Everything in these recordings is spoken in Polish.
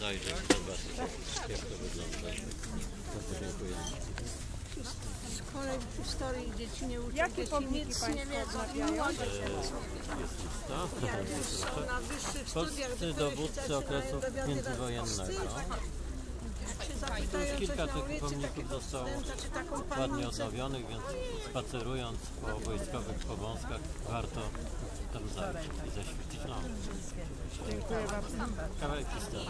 zajrzeć, zobaczyć jak to wygląda. Bardzo dziękuję. W szkole historii dzieci nie uczą, Jakie dzieci pomniki nic państwo nie wiedzą. Młodzi Jest lista. są na wyższych studiach, Polscy dowódcy okresu międzywojennego. Coś Kilka tych pomników zostało ładnie odnowionych, więc spacerując po wojskowych powązkach warto tam zajrzeć i zaświecić lampą. Dziękuję bardzo. Kawałek historii.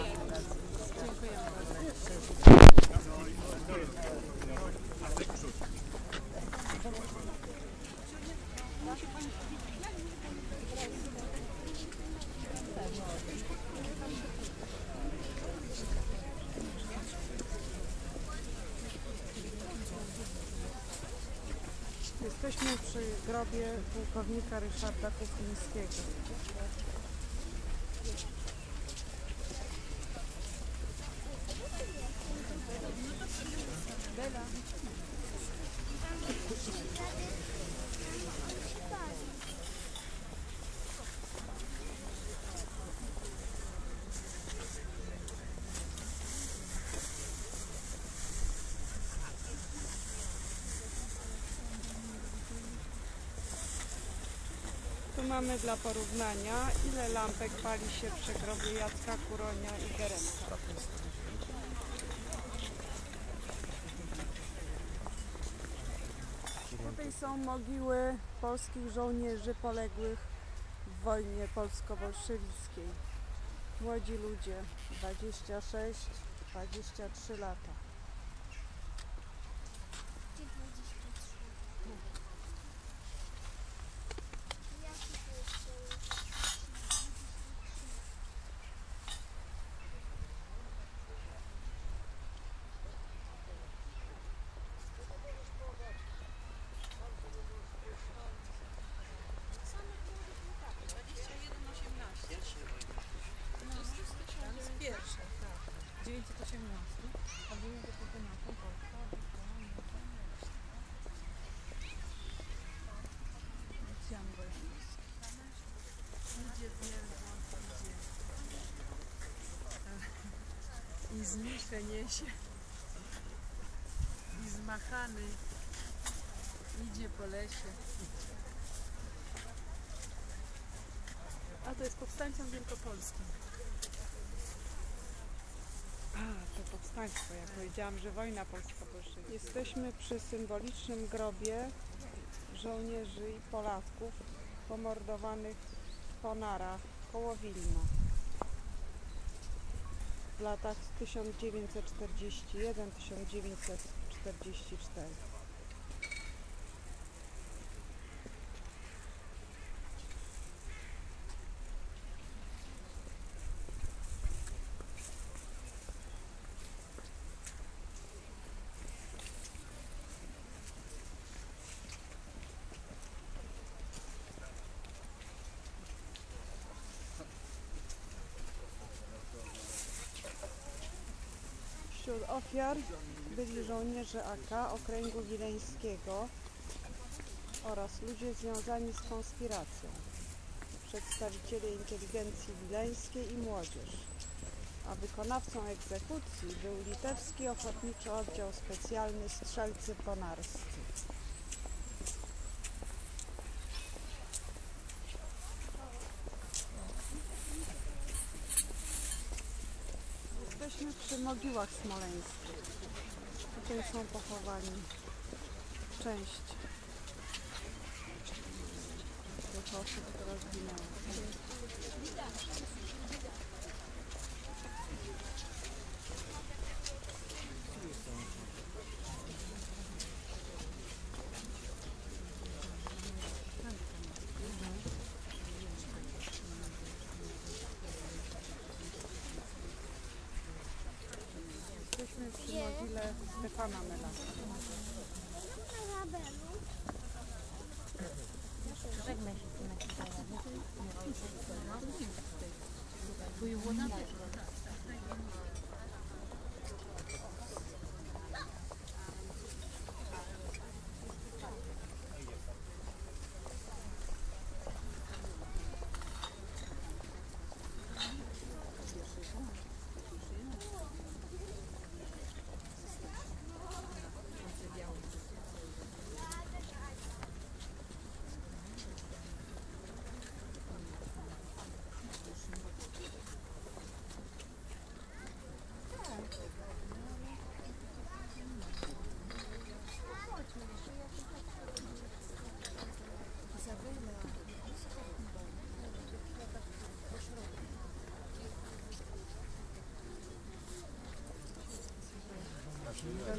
Jesteśmy przy grobie pułkownika Ryszarda Kuchlińskiego. Tu mamy dla porównania, ile lampek pali się przy grobie Jacka Kuronia i Geremka. Tutaj są mogiły polskich żołnierzy poległych w wojnie polsko-bolszewickiej. Młodzi ludzie, 26-23 lata. I z michę niesie. I zmachany. Idzie po lesie. A to jest powstańcem wielkopolskim. A, to powstaństwo. Ja powiedziałam, że wojna polsko-bolszewicka. Jesteśmy przy symbolicznym grobie żołnierzy i Polaków pomordowanych w Ponarach koło Wilna w latach 1941-1944. Wśród ofiar byli żołnierze AK Okręgu Wileńskiego oraz ludzie związani z konspiracją, przedstawiciele inteligencji wileńskiej i młodzież. A wykonawcą egzekucji był litewski ochotniczy oddział specjalny Strzelcy Ponarscy. Jesteśmy przy mogiłach smoleńskich. Tutaj są pochowani część tych osób, które zginęły. Panamela. Żegnaj się z tym.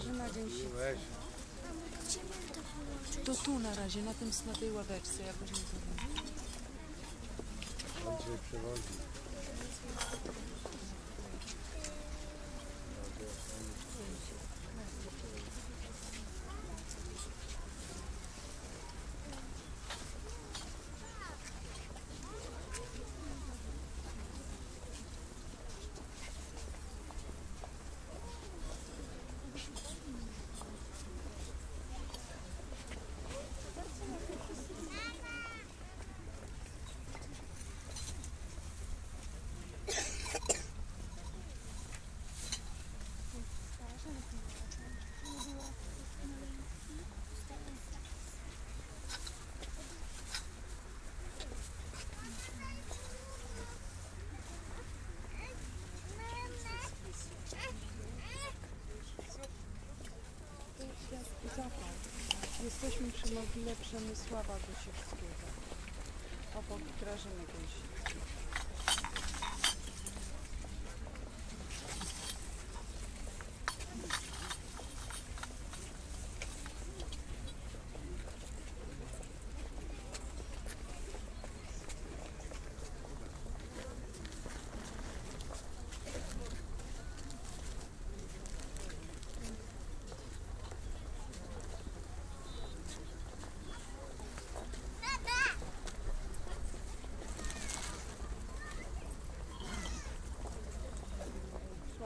Grażyna Gęsica. To tu na razie, na, tym, na tej ławeczce, ja później zrobię. Andrzej. Jesteśmy przy mogile Przemysława Gosiewskiego. Obok Grażyny Gęsicy.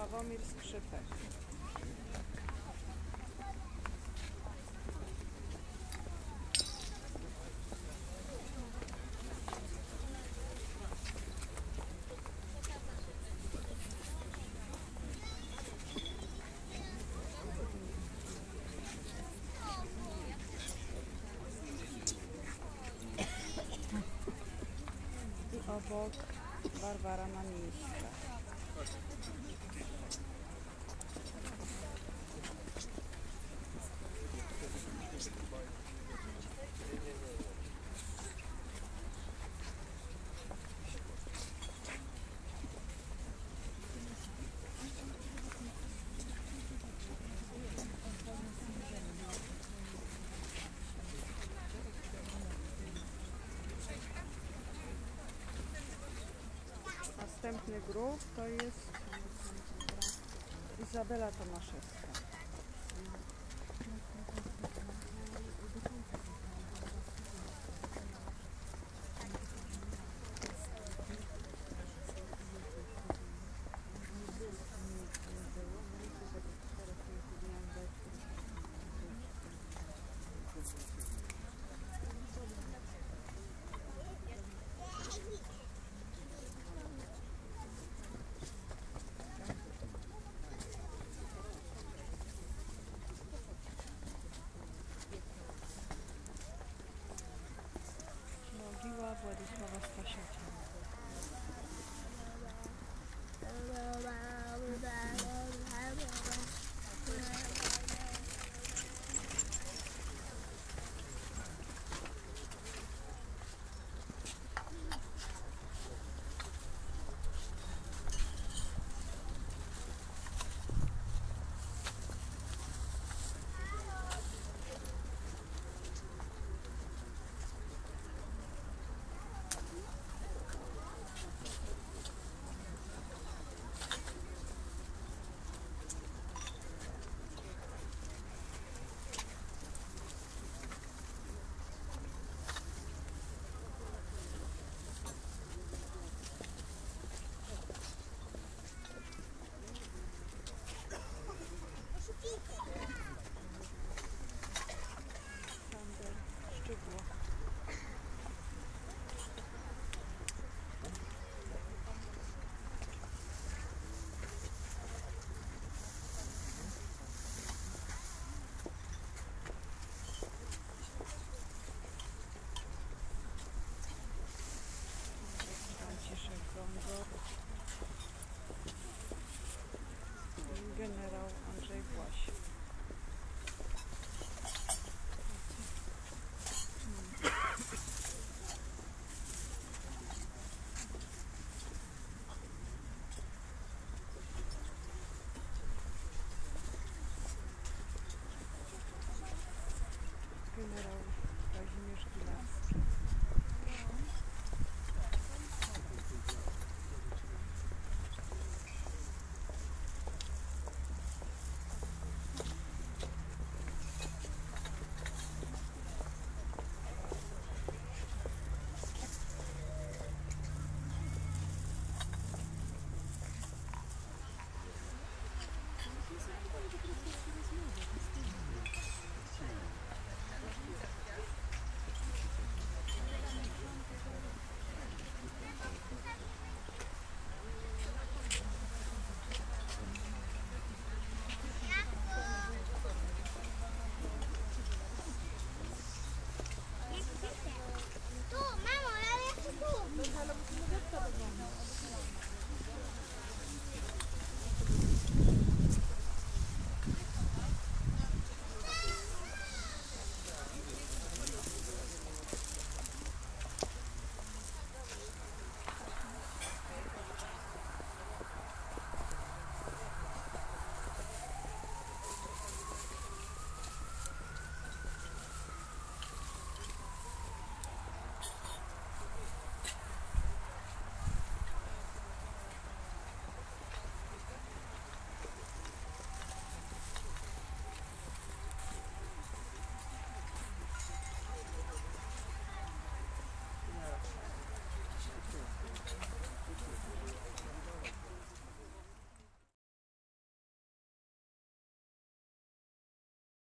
Sławomir Skrzypek. I obok Barbara Mamińska. Następny grób to jest Izabela Tomaszewska.